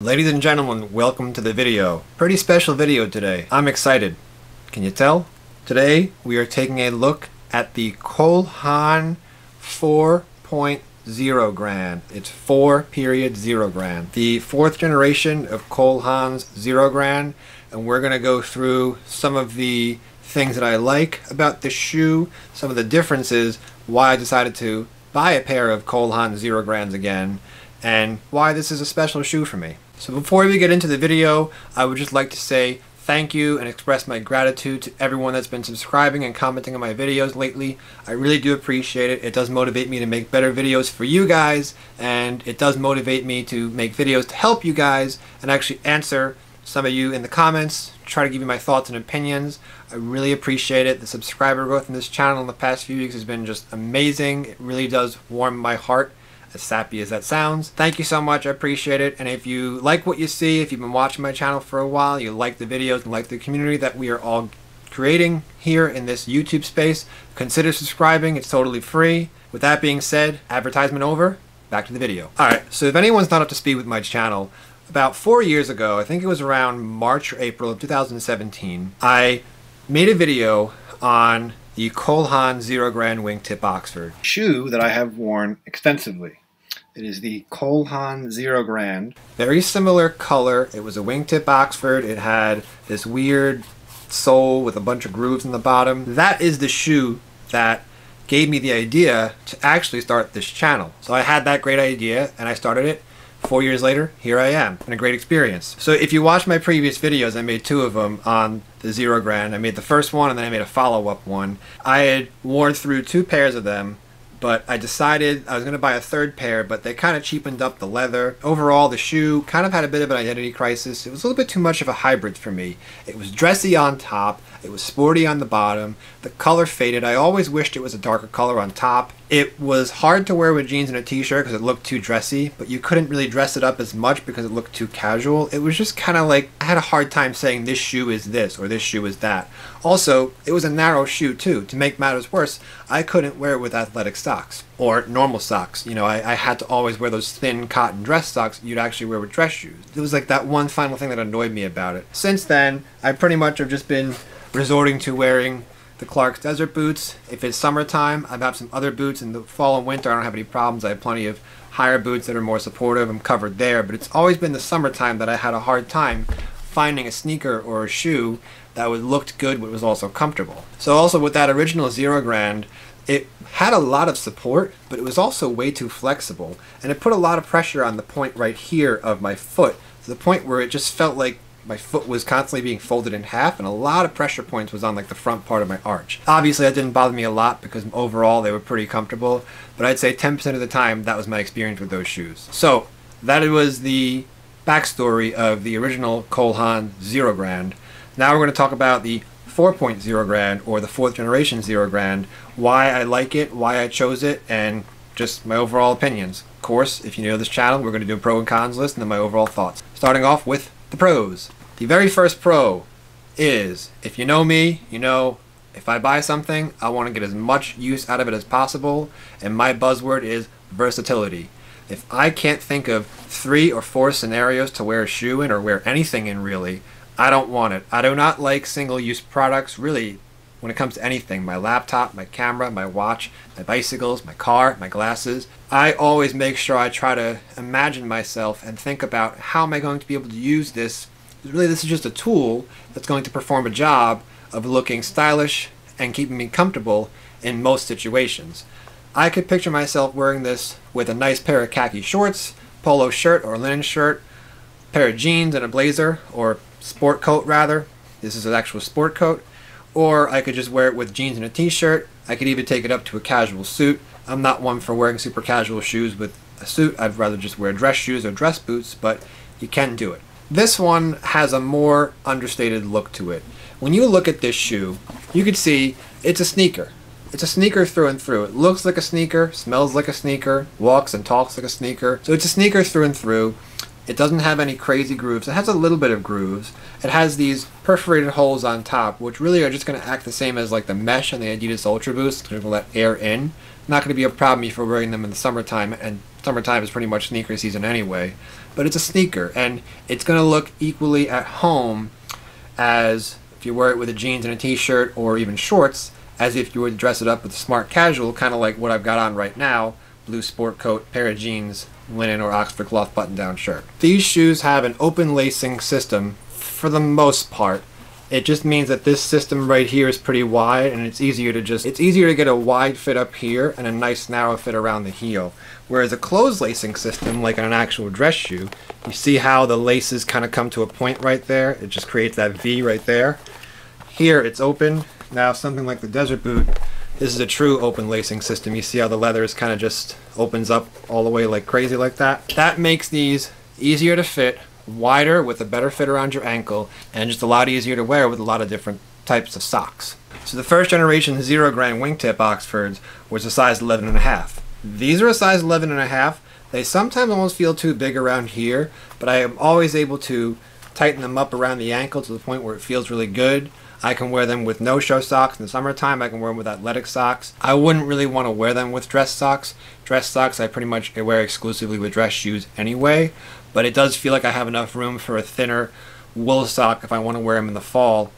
Ladies and gentlemen, welcome to the video. Pretty special video today. I'm excited. Can you tell? Today we are taking a look at the Cole Haan 4.0 Grand. It's 4 period 0 Grand. The fourth generation of Cole Haan's Zero Grand and we're going to go through some of the things that I like about the shoe, some of the differences, why I decided to buy a pair of Cole Haan 0 Grands again, and why this is a special shoe for me. So before we get into the video, I would just like to say thank you and express my gratitude to everyone that's been subscribing and commenting on my videos lately. I really do appreciate it. It does motivate me to make better videos for you guys, and it does motivate me to make videos to help you guys and actually answer some of you in the comments, try to give you my thoughts and opinions. I really appreciate it. The subscriber growth in this channel in the past few weeks has been just amazing. It really does warm my heart as sappy as that sounds. Thank you so much, I appreciate it. And if you like what you see, if you've been watching my channel for a while, you like the videos and like the community that we are all creating here in this YouTube space, consider subscribing. It's totally free. With that being said, advertisement over, back to the video. Alright, so if anyone's not up to speed with my channel, about four years ago, I think it was around March or April of 2017, I made a video on the Cole Haan Zero Grand Wingtip Oxford shoe that I have worn extensively. It is the Cole Haan Zero Grand. Very similar color. It was a wingtip Oxford. It had this weird sole with a bunch of grooves in the bottom. That is the shoe that gave me the idea to actually start this channel. So I had that great idea and I started it Four years later, here I am, and a great experience. So if you watch my previous videos, I made two of them on the Zero Grand. I made the first one and then I made a follow-up one. I had worn through two pairs of them but I decided I was going to buy a third pair, but they kind of cheapened up the leather. Overall, the shoe kind of had a bit of an identity crisis. It was a little bit too much of a hybrid for me. It was dressy on top, it was sporty on the bottom, the color faded. I always wished it was a darker color on top. It was hard to wear with jeans and a t-shirt because it looked too dressy, but you couldn't really dress it up as much because it looked too casual. It was just kind of like, I had a hard time saying this shoe is this or this shoe is that. Also, it was a narrow shoe too. To make matters worse, I couldn't wear it with athletic socks or normal socks. You know, I, I had to always wear those thin cotton dress socks you'd actually wear with dress shoes. It was like that one final thing that annoyed me about it. Since then, I pretty much have just been resorting to wearing the Clarks Desert boots. If it's summertime, I have some other boots. In the fall and winter, I don't have any problems. I have plenty of higher boots that are more supportive. I'm covered there. But it's always been the summertime that I had a hard time finding a sneaker or a shoe that would looked good but was also comfortable. So also with that original Zero Grand, it had a lot of support, but it was also way too flexible, and it put a lot of pressure on the point right here of my foot, to the point where it just felt like my foot was constantly being folded in half, and a lot of pressure points was on like the front part of my arch. Obviously, that didn't bother me a lot because overall they were pretty comfortable, but I'd say 10% of the time that was my experience with those shoes. So that was the backstory of the original Cole Haan Zero Grand. Now we're going to talk about the 4.0 Grand or the fourth generation Zero Grand, why I like it, why I chose it, and just my overall opinions. Of course, if you know this channel, we're going to do a pro and cons list and then my overall thoughts. Starting off with the pros. The very first pro is, if you know me, you know if I buy something, I want to get as much use out of it as possible, and my buzzword is versatility. If I can't think of three or four scenarios to wear a shoe in or wear anything in really, I don't want it. I do not like single-use products, really, when it comes to anything. My laptop, my camera, my watch, my bicycles, my car, my glasses. I always make sure I try to imagine myself and think about how am I going to be able to use this. Really, this is just a tool that's going to perform a job of looking stylish and keeping me comfortable in most situations. I could picture myself wearing this with a nice pair of khaki shorts, polo shirt or linen shirt, pair of jeans and a blazer, or sport coat rather. This is an actual sport coat. Or I could just wear it with jeans and a t-shirt. I could even take it up to a casual suit. I'm not one for wearing super casual shoes with a suit. I'd rather just wear dress shoes or dress boots, but you can do it. This one has a more understated look to it. When you look at this shoe, you can see it's a sneaker. It's a sneaker through and through. It looks like a sneaker, smells like a sneaker, walks and talks like a sneaker. So it's a sneaker through and through. It doesn't have any crazy grooves. It has a little bit of grooves. It has these perforated holes on top, which really are just going to act the same as like the mesh on the Adidas Ultra Boost. It's going to let air in. Not going to be a problem if you're wearing them in the summertime and summertime is pretty much sneaker season anyway. But it's a sneaker, and it's going to look equally at home as if you wear it with a jeans and a t-shirt or even shorts, as if you would dress it up with a smart casual, kind of like what I've got on right now, blue sport coat, pair of jeans, linen or Oxford cloth button-down shirt. These shoes have an open lacing system for the most part. It just means that this system right here is pretty wide and it's easier to just, it's easier to get a wide fit up here and a nice narrow fit around the heel. Whereas a closed lacing system, like on an actual dress shoe, you see how the laces kind of come to a point right there? It just creates that V right there. Here it's open. Now something like the Desert Boot, this is a true open lacing system. You see how the leather is kind of just opens up all the way like crazy like that? That makes these easier to fit, wider with a better fit around your ankle, and just a lot easier to wear with a lot of different types of socks. So the first generation zero grand wingtip Oxfords was a size 11 and a half. These are a size 11 and a half. They sometimes almost feel too big around here, but I am always able to tighten them up around the ankle to the point where it feels really good. I can wear them with no-show socks in the summertime. I can wear them with athletic socks. I wouldn't really want to wear them with dress socks. Dress socks I pretty much wear exclusively with dress shoes anyway, but it does feel like I have enough room for a thinner wool sock if I want to wear them in the fall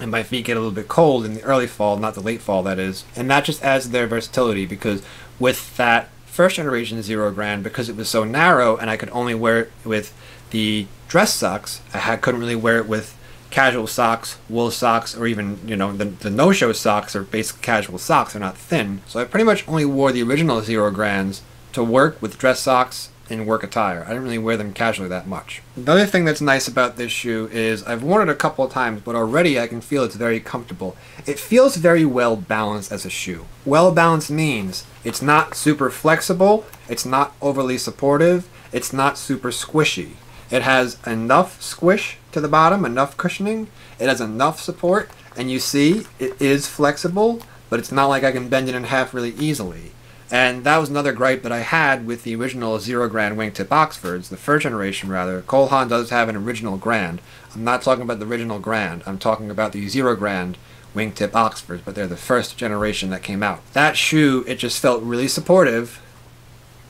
and my feet get a little bit cold in the early fall, not the late fall, that is. And that just adds to their versatility because with that first generation Zero Grand, because it was so narrow and I could only wear it with the dress socks, I couldn't really wear it with casual socks, wool socks, or even, you know, the, the no-show socks are basic casual socks. They're not thin. So I pretty much only wore the original Zero Grands to work with dress socks in work attire. I didn't really wear them casually that much. The other thing that's nice about this shoe is I've worn it a couple of times, but already I can feel it's very comfortable. It feels very well balanced as a shoe. Well balanced means it's not super flexible, it's not overly supportive, it's not super squishy. It has enough squish to the bottom, enough cushioning, it has enough support, and you see it is flexible, but it's not like I can bend it in half really easily. And that was another gripe that I had with the original Zero Grand Wingtip Oxfords, the first generation rather. Cole Haan does have an original Grand. I'm not talking about the original Grand. I'm talking about the Zero Grand Wingtip Oxfords, but they're the first generation that came out. That shoe, it just felt really supportive,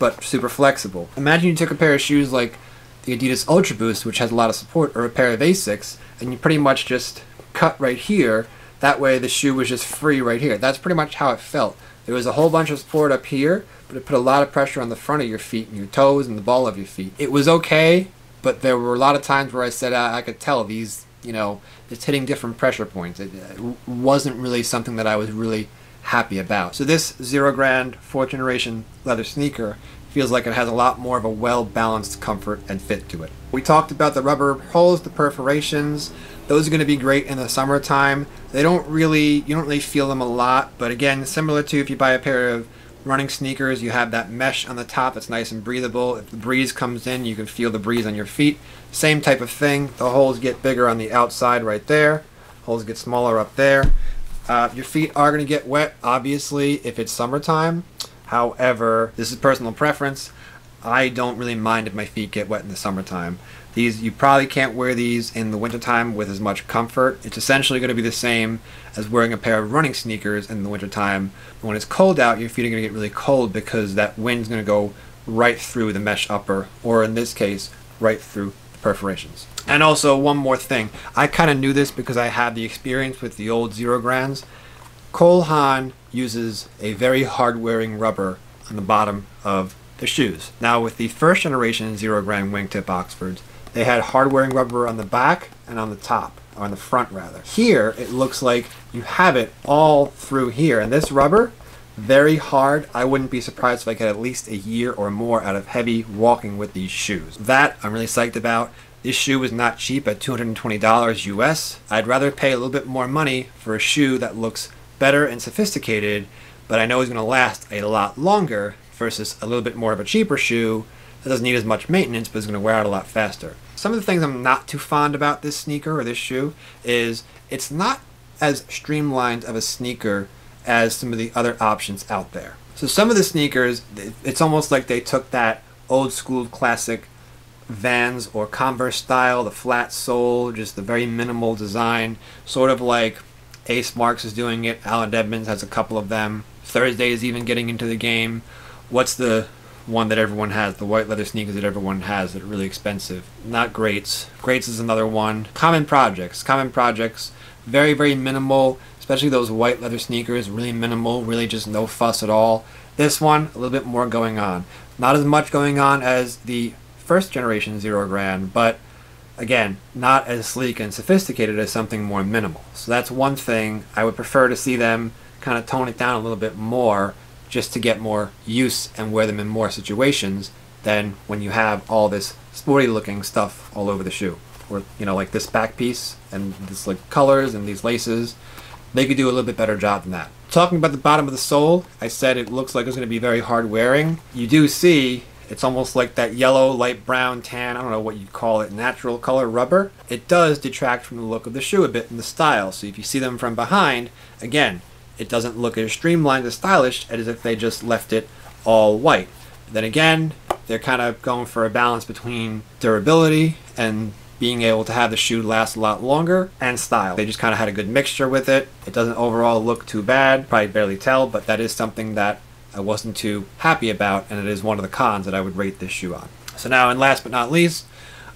but super flexible. Imagine you took a pair of shoes like the Adidas Ultra Boost, which has a lot of support, or a pair of Asics, and you pretty much just cut right here. That way the shoe was just free right here. That's pretty much how it felt. There was a whole bunch of support up here, but it put a lot of pressure on the front of your feet and your toes and the ball of your feet. It was okay, but there were a lot of times where I said uh, I could tell these, you know, it's hitting different pressure points. It, it wasn't really something that I was really happy about. So this Zero Grand fourth generation leather sneaker feels like it has a lot more of a well-balanced comfort and fit to it. We talked about the rubber holes, the perforations. Those are going to be great in the summertime. They don't really, you don't really feel them a lot, but again, similar to if you buy a pair of running sneakers, you have that mesh on the top that's nice and breathable. If the breeze comes in, you can feel the breeze on your feet. Same type of thing. The holes get bigger on the outside right there. Holes get smaller up there. Uh, your feet are going to get wet, obviously, if it's summertime. However, this is personal preference. I don't really mind if my feet get wet in the summertime. These you probably can't wear these in the wintertime with as much comfort. It's essentially going to be the same as wearing a pair of running sneakers in the wintertime. When it's cold out, your feet are going to get really cold because that wind's going to go right through the mesh upper, or in this case, right through the perforations. And also, one more thing. I kind of knew this because I had the experience with the old Zero Grands. Cole Haan uses a very hard-wearing rubber on the bottom of the shoes. Now, with the first generation Zero Grand Wingtip Oxfords, they had hard-wearing rubber on the back and on the top, or on the front rather. Here, it looks like you have it all through here, and this rubber, very hard. I wouldn't be surprised if I get at least a year or more out of heavy walking with these shoes. That I'm really psyched about. This shoe is not cheap at $220 US. I'd rather pay a little bit more money for a shoe that looks better and sophisticated, but I know is going to last a lot longer versus a little bit more of a cheaper shoe that doesn't need as much maintenance but is going to wear out a lot faster. Some of the things I'm not too fond about this sneaker or this shoe is it's not as streamlined of a sneaker as some of the other options out there. So some of the sneakers, it's almost like they took that old school classic Vans or Converse style, the flat sole, just the very minimal design, sort of like Ace Marks is doing it, Allen Edmonds has a couple of them, Thursday is even getting into the game. What's the one that everyone has, the white leather sneakers that everyone has that are really expensive. Not greats. Greats is another one. Common projects. Common projects. Very, very minimal, especially those white leather sneakers. Really minimal, really just no fuss at all. This one, a little bit more going on. Not as much going on as the first generation Zero Grand, but again, not as sleek and sophisticated as something more minimal. So that's one thing I would prefer to see them kind of tone it down a little bit more just to get more use and wear them in more situations than when you have all this sporty looking stuff all over the shoe. Or, you know, like this back piece and this like colors and these laces. They could do a little bit better job than that. Talking about the bottom of the sole, I said it looks like it's going to be very hard wearing. You do see it's almost like that yellow, light brown, tan, I don't know what you'd call it, natural color rubber. It does detract from the look of the shoe a bit in the style. So if you see them from behind, again, it doesn't look as streamlined as stylish as if they just left it all white. Then again, they're kind of going for a balance between durability and being able to have the shoe last a lot longer and style. They just kind of had a good mixture with it. It doesn't overall look too bad, probably barely tell, but that is something that I wasn't too happy about, and it is one of the cons that I would rate this shoe on. So now, and last but not least,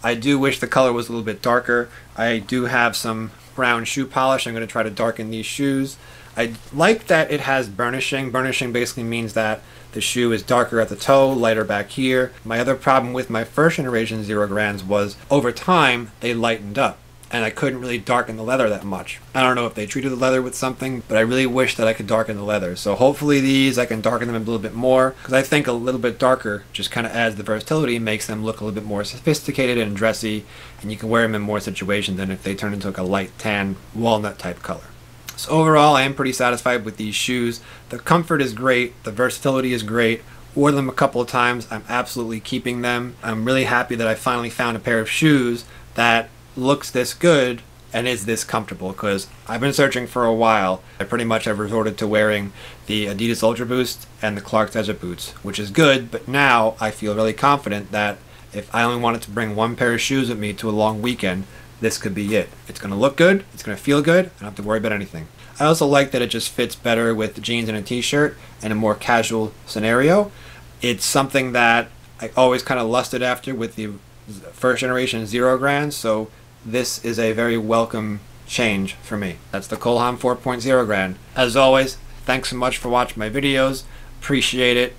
I do wish the color was a little bit darker. I do have some brown shoe polish. I'm going to try to darken these shoes. I like that it has burnishing. Burnishing basically means that the shoe is darker at the toe, lighter back here. My other problem with my first generation Zero Grands was over time they lightened up and I couldn't really darken the leather that much. I don't know if they treated the leather with something, but I really wish that I could darken the leather. So hopefully these I can darken them a little bit more because I think a little bit darker just kind of adds the versatility and makes them look a little bit more sophisticated and dressy and you can wear them in more situations than if they turn into like a light tan walnut type color. So overall, I am pretty satisfied with these shoes. The comfort is great. The versatility is great. Wore them a couple of times. I'm absolutely keeping them. I'm really happy that I finally found a pair of shoes that looks this good and is this comfortable because I've been searching for a while. I pretty much have resorted to wearing the Adidas Ultra Boost and the Clark Desert Boots, which is good, but now I feel really confident that if I only wanted to bring one pair of shoes with me to a long weekend, this could be it. It's going to look good, it's going to feel good, I don't have to worry about anything. I also like that it just fits better with jeans and a t-shirt and a more casual scenario. It's something that I always kind of lusted after with the first generation Zero Grand, so this is a very welcome change for me. That's the Cole Haan 4.0 Grand. As always, thanks so much for watching my videos. Appreciate it.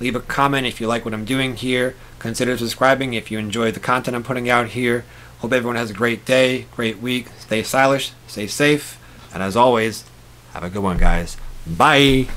Leave a comment if you like what I'm doing here. Consider subscribing if you enjoy the content I'm putting out here. Hope everyone has a great day, great week. Stay stylish, stay safe, and as always, have a good one, guys. Bye!